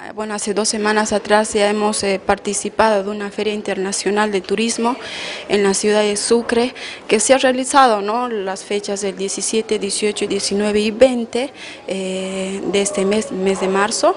Ah, bueno, hace dos semanas atrás ya hemos eh, participado de una feria internacional de turismo en la ciudad de Sucre, que se ha realizado ¿no? las fechas del 17, 18, 19 y 20 eh, de este mes, mes de marzo,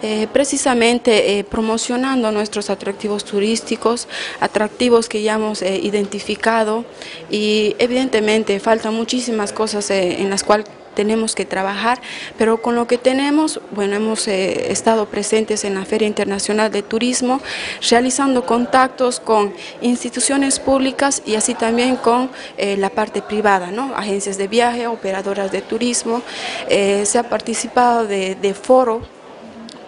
eh, precisamente promocionando nuestros atractivos turísticos, atractivos que ya hemos identificado y evidentemente faltan muchísimas cosas en las cuales tenemos que trabajar, pero con lo que tenemos, bueno, hemos eh, estado presentes en la Feria Internacional de Turismo, realizando contactos con instituciones públicas y así también con eh, la parte privada, ¿no? agencias de viaje, operadoras de turismo, eh, se ha participado de, de foro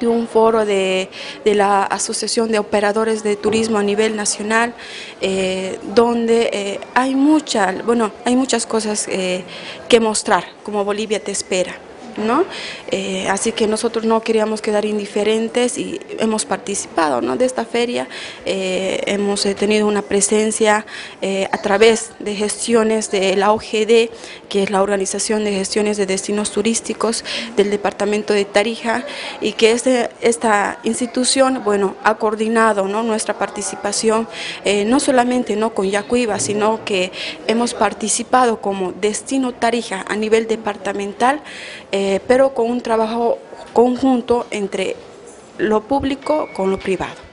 de un foro de, la Asociación de Operadores de Turismo a nivel nacional, eh, donde eh, hay, mucha, bueno, hay muchas cosas eh, que mostrar, como Bolivia te espera. ¿No? Eh, así que nosotros no queríamos quedar indiferentes y hemos participado ¿no? de esta feria, eh, hemos eh, tenido una presencia a través de gestiones de la OGD, que es la Organización de Gestiones de Destinos Turísticos del Departamento de Tarija, y que este, esta institución bueno, ha coordinado ¿no? nuestra participación, no solamente ¿no? con Yacuiba, sino que hemos participado como destino Tarija a nivel departamental, eh, pero con un trabajo conjunto entre lo público con lo privado.